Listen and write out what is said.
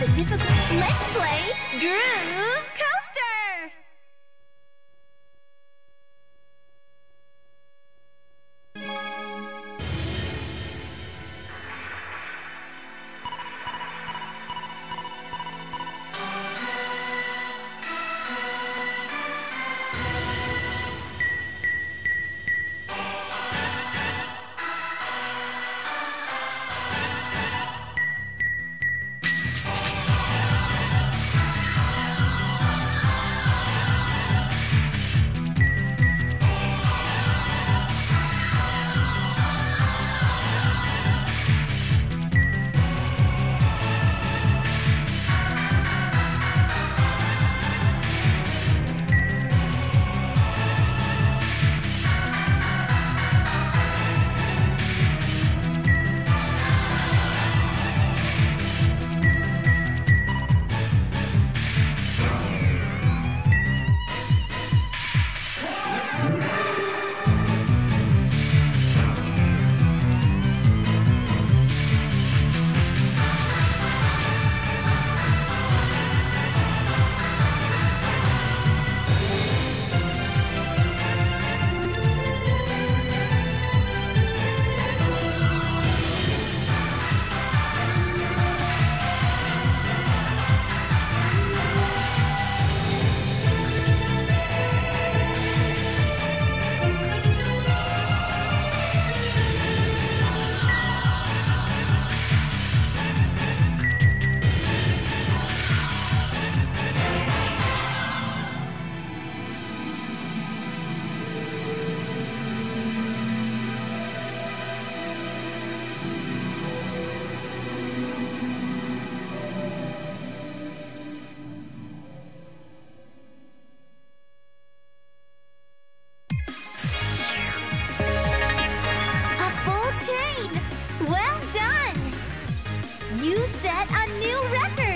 the difficult. Let's play Groove. Set a new record!